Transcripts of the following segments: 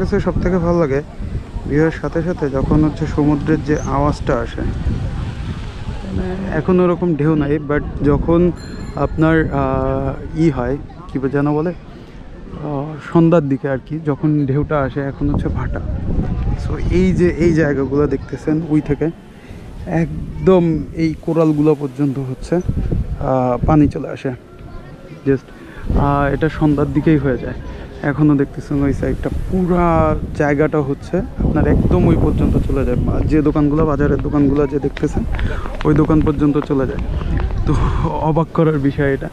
কাছে সব থেকে ভালো লাগে ভিউয়ের সাথে সাথে যখন হচ্ছে সমুদ্রের যে আওয়াজটা আসে, এখন ওরকম ঢেউ নাই বাট যখন আপনার ই হয়, কী যেন বলে সন্ধ্যার দিকে আর কি, যখন ঢেউটা আসে, এখন হচ্ছে ভাটা। সো এই যে, এই জায়গাগুলো দেখতেছেন ওই থেকে, একদম এই কোরালগুলো পর্যন্ত হচ্ছে পানি চলে আসে। জাস্ট এটা সন্ধ্যার দিকেই হয়ে যায়। এখনও দেখতেছেন ওই সাইডটা পুরা জায়গাটা হচ্ছে আপনার একদম ওই পর্যন্ত চলে যায়। যে দোকানগুলো, বাজারের দোকানগুলো যে দেখতেছেন, ওই দোকান পর্যন্ত চলে যায়। তো অবাক করার বিষয় এটা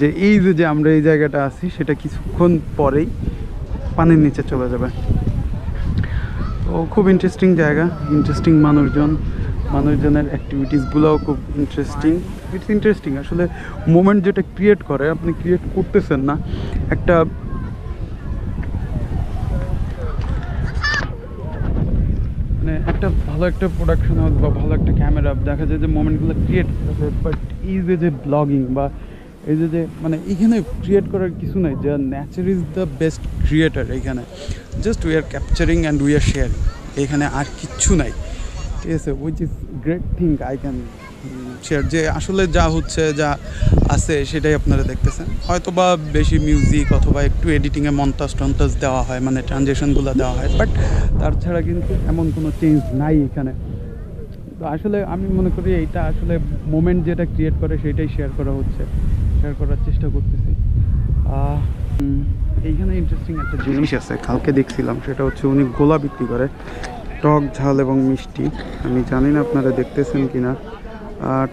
যে এই যে যে আমরা এই জায়গাটা আছি, সেটা কিছুক্ষণ পরেই পানির নিচে চলে যাবে। তো খুব ইন্টারেস্টিং জায়গা ইন্টারেস্টিং মানুষজন, মানুষজনের অ্যাক্টিভিটিসগুলোও খুব ইন্টারেস্টিং ইটস ইন্টারেস্টিং আসলে মোমেন্ট যেটা ক্রিয়েট করে, আপনি ক্রিয়েট করতেছেন না, একটা মানে একটা ভালো একটা প্রোডাকশন হাউস বা ভালো একটা ক্যামেরা দেখা যায় যে মোমেন্টগুলো ক্রিয়েট করে বাট এই যে যে ব্লগিং বা এই যে যে মানে এখানে ক্রিয়েট করার কিছু নাই, যে nature is the best creator এখানে। Just we are capturing and we are sharing এখানে আর কিচ্ছু নাই। ঠিক আছে which is great thing I can share যে আসলে যা হচ্ছে, যা আছে সেটাই আপনারা দেখতেছেন। হয়তো বা বেশি মিউজিক অথবা একটু এডিটিংয়ে মন্তাজ টন্তাজ দেওয়া হয় মানে ট্রানজেকশনগুলো দেওয়া হয় বাট তার ছাড়া কিন্তু এমন কোনো চেঞ্জ নাই এখানে। তো আসলে আমি মনে করি এইটা আসলে মোমেন্ট যেটা ক্রিয়েট করে সেটাই শেয়ার করা হচ্ছে শেয়ার করার চেষ্টা করতেছি। এইখানে ইন্টারেস্টিং একটা জিনিস আছে, কালকে দেখছিলাম, সেটা হচ্ছে উনি গোলা বিক্রি করে, টক ঝাল এবং মিষ্টি। আমি জানি না আপনারা দেখতেছেন কি না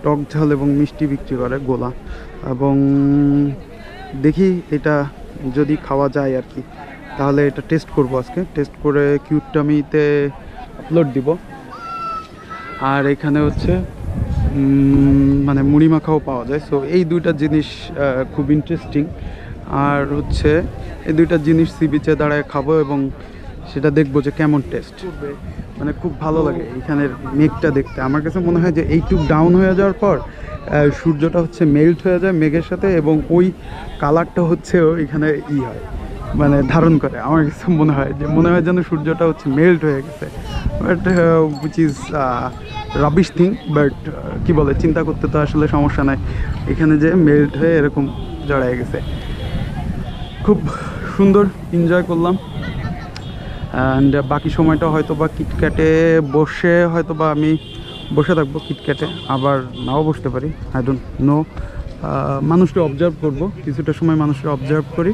টক ঝাল এবং মিষ্টি বিক্রি করে গোলা। এবং দেখি এটা যদি খাওয়া যায় আর কি, তাহলে এটা টেস্ট করব আজকে। টেস্ট করে কিউটটামিতে আপলোড দিব। আর এখানে হচ্ছে মানে মুড়ি মাখাও পাওয়া যায়। সো এই দুইটা জিনিস খুব ইন্টারেস্টিং আর হচ্ছে, এই দুইটা জিনিস সি বিচে দাঁড়ায় খাব এবং সেটা দেখব যে কেমন টেস্ট মানে খুব ভালো লাগে এখানের মেঘটা দেখতে। আমার কাছে মনে হয় যে এইটুক ডাউন হয়ে যাওয়ার পর সূর্যটা হচ্ছে মেল্ট হয়ে যায় মেঘের সাথে এবং ওই কালারটা হচ্ছে এখানে ই হয় মানে ধারণ করে। আমার কাছে মনে হয় যে মনে হয় যেন সূর্যটা হচ্ছে মেল্ট হয়ে গেছে। But which is rubbish thing but কি বলে চিন্তা করতে তো আসলে সমস্যা নাই। এখানে যে মেল্ট হয়ে এরকম জড়ায় গেছে। খুব সুন্দর এনজয় করলাম। অ্যান্ড বাকি সময়টা হয়তো বা কিটক্যাটে বসে হয়তো বা আমি বসে থাকব কিটক্যাটে আবার নাও বসতে পারি। আই ডোন্ট নো মানুষটা অবজার্ভ করব। কিছুটা সময় মানুষটা অবজার্ভ করি।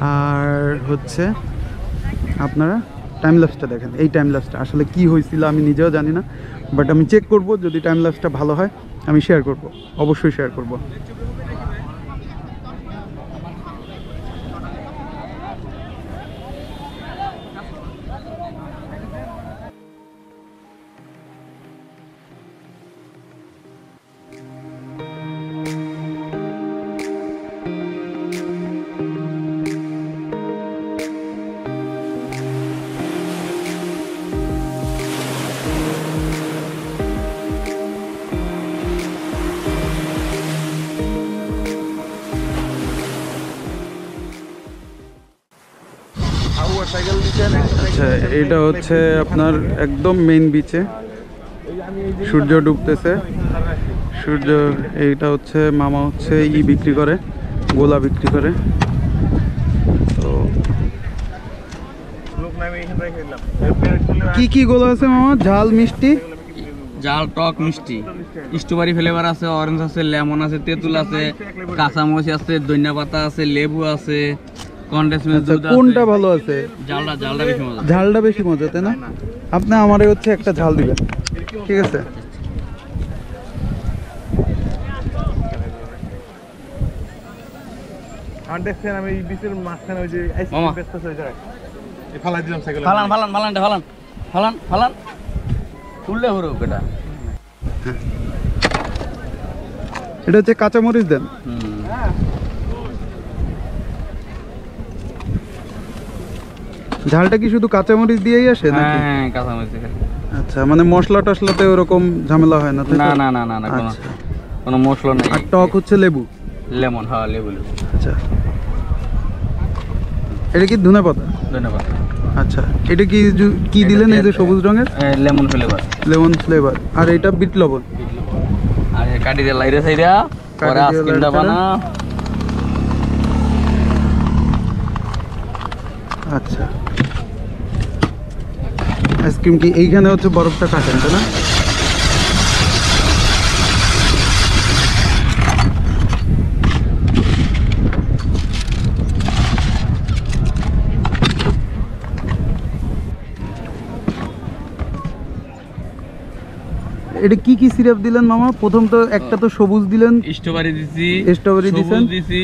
আর হচ্ছে, আপনারা টাইম ল্যাপসটা দেখেন। এই টাইম ল্যাপসটা আসলে কি হয়েছিল আমি নিজেও জানি না। বাট আমি চেক করব। যদি টাইম ল্যাপসটা ভালো হয়, আমি শেয়ার করব। অবশ্যই শেয়ার করব। আচ্ছা এটা হচ্ছে আপনার একদম মেইন বিচে সূর্য ডুবতেছে। সূর্য এইটা হচ্ছে মামা হচ্ছে ই বিক্রি করে গোলা বিক্রি করে। তো কি কি গোলা আছে মামা? ঝাল মিষ্টি? জাল টক মিষ্টি। স্ট্রবেরি ফ্লেভার আছে অরেঞ্জ আছে লেমন আছে তেঁতুল আছে কাঁচামরিচ আছে ধনিয়া পাতা আছে লেবু আছে। আচ্ছা কোনটা ভালো আছে? বেশি মজা। ঝালটা বেশি মজা তাই না? আপনি আমারে হচ্ছে একটা ঝাল দিবেন। ঠিক আছে? আর দেখছেন আমি এই বিচের মাঝখানে ওই যে আইসক্রিম বেচতেছে ওই জায়গায় ফালাই দিলাম সাইকেল ফালান ফালান ফালান ফালান। ফালান ফালান। তুললে হরো কেটা এটা হচ্ছে কাঁচামরিচ দেন। ঝালটা কি শুধু কাঁচামরিচ দিয়েই আসে নাকি? হ্যাঁ কাঁচামরিচ আচ্ছা মানে মশলা টশলাতে ওরকম ঝামেলা হয় না না না না না না কোনো আচ্ছা। মশলা নেই। আর টক হচ্ছে লেবু? লেমন হ্যাঁ লেবু লেবু। আচ্ছা। এটা কি ধনে পাতা? ধন্যবাদ আচ্ছা এটা কি কি দিলেন এই যে সবুজ রঙের? Lemon flavour. Lemon flavour. আর এটা বিট লবণ? আর কাটি দিয়ে লাইরে কাটি পরে আইসক্রিমটা বানা। আচ্ছা। আইসক্রিম কি এইখানে হচ্ছে বরফটা কাটেন তাই না? এটা কি কি সিরাপ দিলেন মামা? প্রথম তো একটা তো সবুজ দিলেন। স্ট্রবেরি দিছি স্ট্রবেরি সবুজ দিছেন? দিছি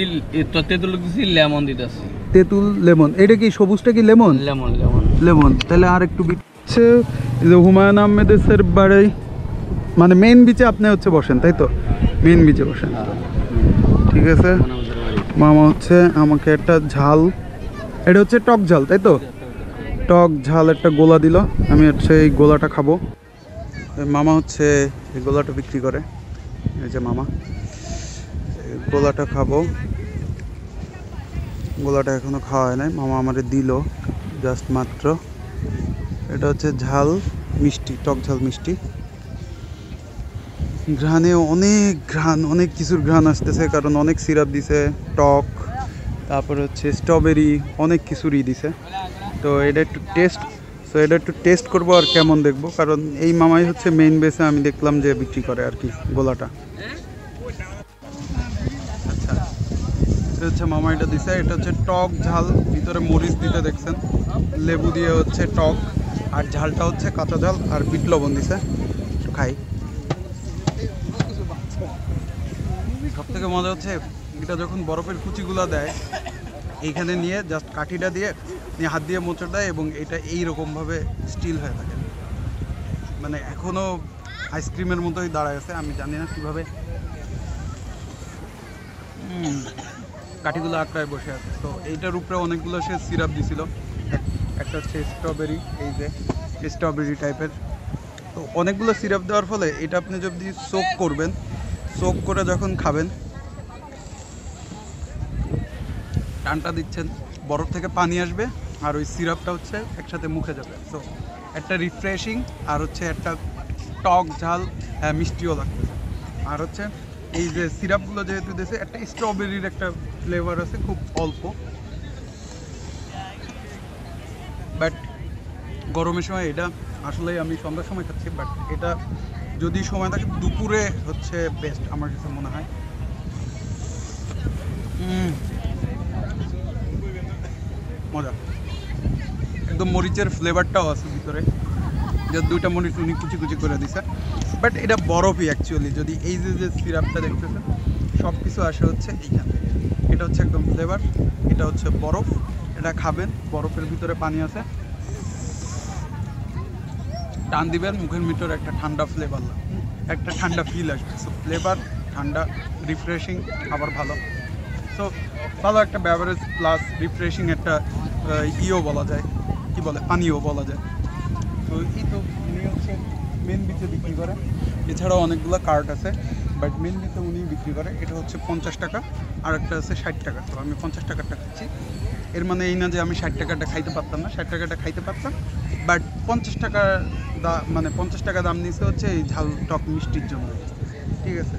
তেতুল দিছি লেমন দিতেছি। তেঁতুল লেমন। এটা কি সবুজটা কি লেমন? Lemon lemon. লেমন। তাহলে আর একটু বিট হচ্ছে যে হুমায়ুন আহমেদের স্যার বাড়ি মানে মেন বিচে আপনি হচ্ছে বসেন, তাই তো? মেন বিচে বসেন। ঠিক আছে? মামা হচ্ছে আমাকে একটা ঝাল, এটা হচ্ছে টক ঝাল, তাই তো? টক ঝাল একটা গোলা দিল, আমি হচ্ছে এই গোলাটা খাব। মামা হচ্ছে এই গোলাটা বিক্রি করে, এই যে মামা। গোলাটা খাব। গোলাটা এখনও খাওয়া হয় নাই, মামা আমারে দিল, জাস্ট মাত্র। এটা হচ্ছে ঝাল মিষ্টি, টক ঝাল মিষ্টি। ঘ্রাণে অনেক ঘ্রাণ, অনেক কিছুর ঘ্রাণ আসতেছে, কারণ অনেক সিরাপ দিছে, টক, তারপর হচ্ছে স্ট্রবেরি, অনেক কিছুরই দিছে। তো এটা একটু টেস্ট সো এটা একটু টেস্ট করব আর কেমন দেখব, কারণ এই মামাই হচ্ছে মেইন বেসে আমি দেখলাম যে বিক্রি করে আর কি, গোলাটা। আচ্ছা হচ্ছে মামা এটা দিছে, এটা হচ্ছে টক ঝাল, ভিতরে মরিচ দিতে দেখছেন। লেবু দিয়ে হচ্ছে টক। আর ঝালটা হচ্ছে কাঁচা ঝাল আর বিট লবণ দিছে। খাই। সব থেকে মজা হচ্ছে, এটা যখন বরফের কুচিগুলা দেয়, এইখানে নিয়ে জাস্ট কাঠিটা দিয়ে, নিয়ে হাত দিয়ে মোচড় দেয় এবং এটা এই এইরকমভাবে স্টিল হয়ে থাকে। মানে এখনও আইসক্রিমের মতোই দাঁড়ায় আছে, আমি জানি না কীভাবে। কাঠিগুলো আটকায় বসে আছে। তো এইটার উপরে অনেকগুলো সে সিরাপ দিছিল। একটা হচ্ছে স্ট্রবেরি এই যে স্ট্রবেরি টাইপের তো অনেকগুলো সিরাপ দেওয়ার ফলে এটা আপনি যদি সোক করবেন সোক করে যখন খাবেন টানটা দিচ্ছেন বরফ থেকে পানি আসবে আর ওই সিরাপটা হচ্ছে একসাথে মুখে যাবে। তো একটা রিফ্রেশিং আর হচ্ছে একটা টক ঝাল হ্যাঁ, মিষ্টিও লাগবে। আর হচ্ছে এই যে সিরাপগুলো যেহেতু দিয়েছে একটা স্ট্রবেরির একটা ফ্লেভার আছে খুব অল্প। গরমের সময় এটা আসলে আমি সন্ধ্যার সময় খাচ্ছি বাট এটা যদি সময় থাকে দুপুরে হচ্ছে বেস্ট আমার কাছে মনে হয়। মজা। একদম মরিচের ফ্লেভারটাও আছে ভিতরে। যে দুইটা মরিচ উনি কুচি কুচি করে দিছে। বাট এটা বরফই অ্যাকচুয়ালি যদি এই যে যে সিরাপটা দেখতেছেন সব কিছু আসে হচ্ছে এইখান থেকে। এটা হচ্ছে একদম ফ্লেভার এটা হচ্ছে বরফ। এটা খাবেন, বরফের ভিতরে পানি আছে। টান দিবেন, মুখের ভিতরে একটা ঠান্ডা ফ্লেভার একটা ঠান্ডা ফিল আসবে। সো ফ্লেভার ঠান্ডা রিফ্রেশিং আবার ভালো। সো ভালো একটা ব্যাভারেজ প্লাস রিফ্রেশিং একটা ইও বলা যায়। কি বলে? পানীয় বলা যায়। তো এই তো উনি হচ্ছে মেন বিচে বিক্রি করে এছাড়াও অনেকগুলো কার্ট আছে বাট মেন বিচে উনি বিক্রি করে। এটা হচ্ছে পঞ্চাশ টাকা আর একটা আছে ষাট টাকা। তো আমি পঞ্চাশ টাকারটা খাচ্ছি। এর মানে এই না যে আমি ষাট টাকাটা খাইতে পারতাম না, ষাট টাকাটা খাইতে পারতাম বাট পঞ্চাশ টাকা দা মানে পঞ্চাশ টাকা দাম নিচ্ছে হচ্ছে এই ঝাল টক মিষ্টির জন্য। ঠিক আছে?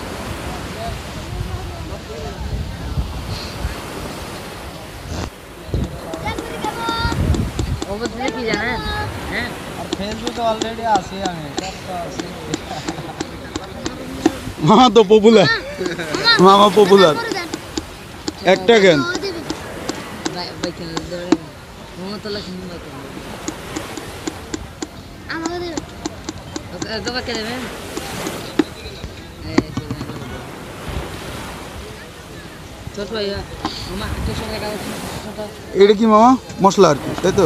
ও বলতে কি জানেন? হ্যাঁ? মামা তো পপুলার মামা পপুলার একটা কেন? বাকে দেবেন এটা কি মামা? মশলা আর কি তাই তো?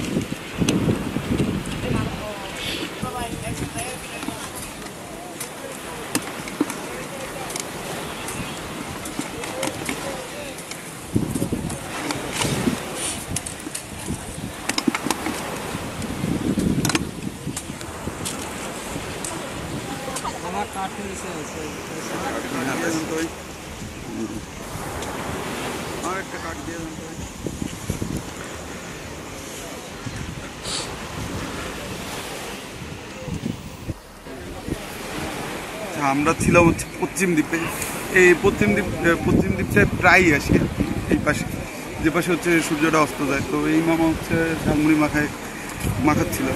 আচ্ছা, আমরা ছিলাম হচ্ছে পশ্চিম দ্বীপে। এই পশ্চিম দ্বীপ পশ্চিম দ্বীপে প্রায়ই আসি এই পাশে। যে পাশে হচ্ছে সূর্যটা অস্ত যায়। তো এই মামা হচ্ছে ঝালমুড়ি মাখায় মাখাচ্ছিল।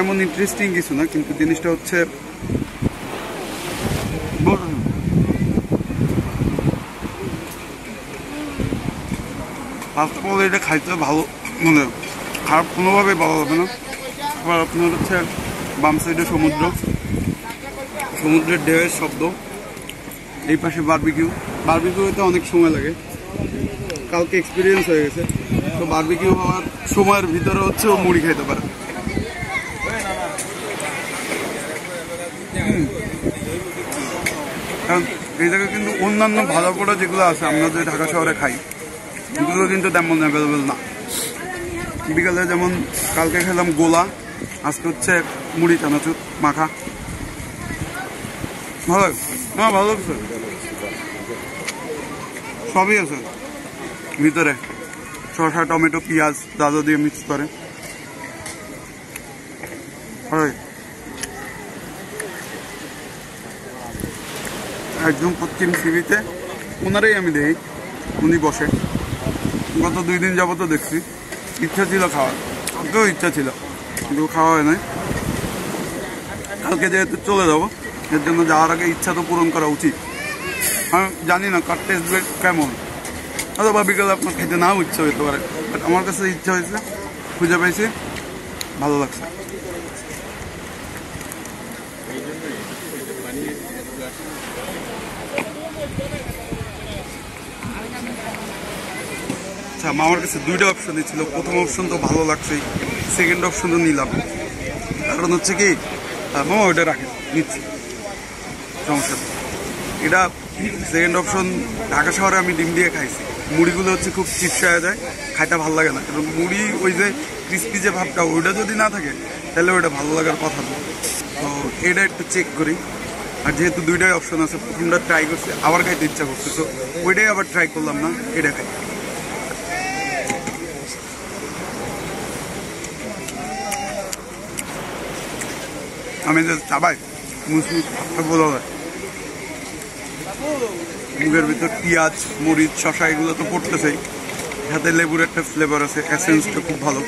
এমন ইন্টারেস্টিং কিছু না কিন্তু জিনিসটা হচ্ছে ফার্স্ট এটা খাইতে ভালো মানে খারাপ কোনোভাবে বলা যাবে না। আবার আপনার হচ্ছে বাম সাইডে সমুদ্র। সমুদ্রের ঢেউয়ের শব্দ। এই পাশে বার্বিকিউ বারবিকিউতে অনেক সময় লাগে। কালকে এক্সপিরিয়েন্স হয়ে গেছে। তো বার্বিকিউ হওয়ার সময়ের ভিতরে হচ্ছে ও মুড়ি খাইতে পারে। কারণ এই জায়গায় কিন্তু অন্যান্য ভালো করে যেগুলো আছে আমরা যে ঢাকা শহরে খাই এগুলো কিন্তু তেমন অ্যাভেলেবেল না। বিকালে যেমন কালকে খেলাম গোলা, আজকে হচ্ছে মুড়ি, চানাচুর, মাখা। ভালো না, ভালো লাগছে। সবই আছে। ভিতরে শসা, টমেটো, পেঁয়াজ দাদা দিয়ে মিক্স করে। একদম পশ্চিম সিবিতে ওনারাই আমি দেখি, উনি বসে। গত দুই দিন যাবত দেখছি। ইচ্ছা ছিল খাওয়ার। আমাকেও ইচ্ছা ছিল, কিন্তু খাওয়া হয় নাই। কালকে যেহেতু চলে যাব, এর জন্য যাওয়ার আগে ইচ্ছা তো পূরণ করা উচিত। আমি জানি না, কার টেস্ট কেমন। অথবা বিকেলে আপনার খেতে নাও ইচ্ছা হতে পারে বাট আমার কাছে ইচ্ছা হয়েছে, খুঁজে পাইছি, ভালো লাগছে। আচ্ছা আমার কাছে দুইটা অপশনই ছিল প্রথম অপশন তো ভালো লাগছেই সেকেন্ড অপশন তো নিলাম। কারণ হচ্ছে কি মামা ওইটা রাখেন, নিচ্ছি। সমস্যা এটা সেকেন্ড অপশন ঢাকা শহরে আমি ডিম দিয়ে খাইছি। মুড়িগুলো হচ্ছে খুব চিপসায়া যায়, খাইতে ভালো লাগে না। কারণ মুড়ি ওই যে ক্রিস্পি যে ভাবটা, ওইটা যদি না থাকে, তাহলে ওইটা ভালো লাগার কথা না। তো এটা একটু চেক করি। আর যেহেতু দুইটাই অপশন আছে, প্রথমটা ট্রাই করছে, আবার খাইতে ইচ্ছা করছে তো ওইটাই আবার ট্রাই করলাম না, এটা খাই। আমি চাবাই মুসলিম বোঝা মুখের ভিতর পেঁয়াজ, মরিচ শশা এগুলো তো পড়তেছেই। সাথে লেবুর একটা ফ্লেভার আছে এসেন্সটা খুব ভালো।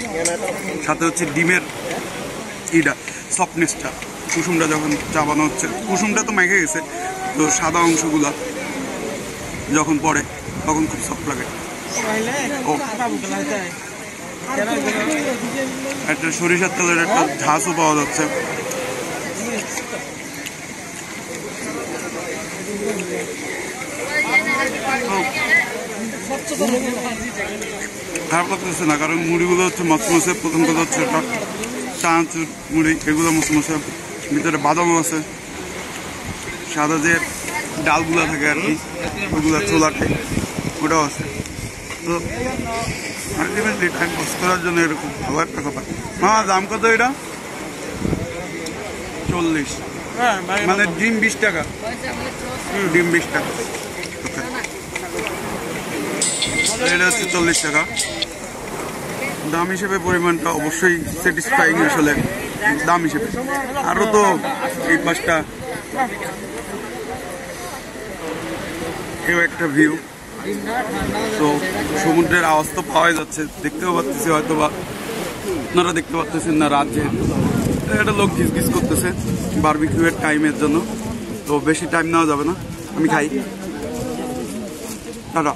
সাথে হচ্ছে ডিমের ইটা সফটনেসটা কুসুমটা যখন চাবানো হচ্ছে, কুসুমটা তো মেঘে গেছে, তো সাদা অংশগুলা যখন পড়ে, তখন খুব সফট লাগে। একটা সরিষার তেলের একটা ঝাঁসও পাওয়া যাচ্ছে। খারাপ লাগতেছে না কারণ মুড়িগুলো হচ্ছে মসমসে প্রথম কথা হচ্ছে এটা চানাচুর মুড়ি এগুলো মসমসে ভিতরে বাদামও আছে। সাদা যে ডালগুলা থাকে আর কি ওগুলা চোলাতে ওটাও আছে। তো আলটিমেটলি টাইম পাস করার জন্য এরকম ভালো একটা কথা মা দাম কত এটা? চল্লিশ। মানে ডিম বিশ টাকা। ডিম বিশ টাকা. এটা হচ্ছে চল্লিশ টাকা। দাম হিসেবে পরিমাণটা অবশ্যই স্যাটিসফাইং আসলে দাম হিসেবে। আরও তো এই পাঁচটা এও একটা ভিউ তো সমুদ্রের আওয়াজ তো পাওয়াই যাচ্ছে। দেখতেও পাচ্ছি হয়তো বা আপনারা দেখতে পাচ্ছেন না রাত যেহেতু। একটা লোক ঘিস করতেছে বারবিকিউয়ের টাইমের জন্য। তো বেশি টাইম নেওয়া যাবে না। আমি খাই। টাটা।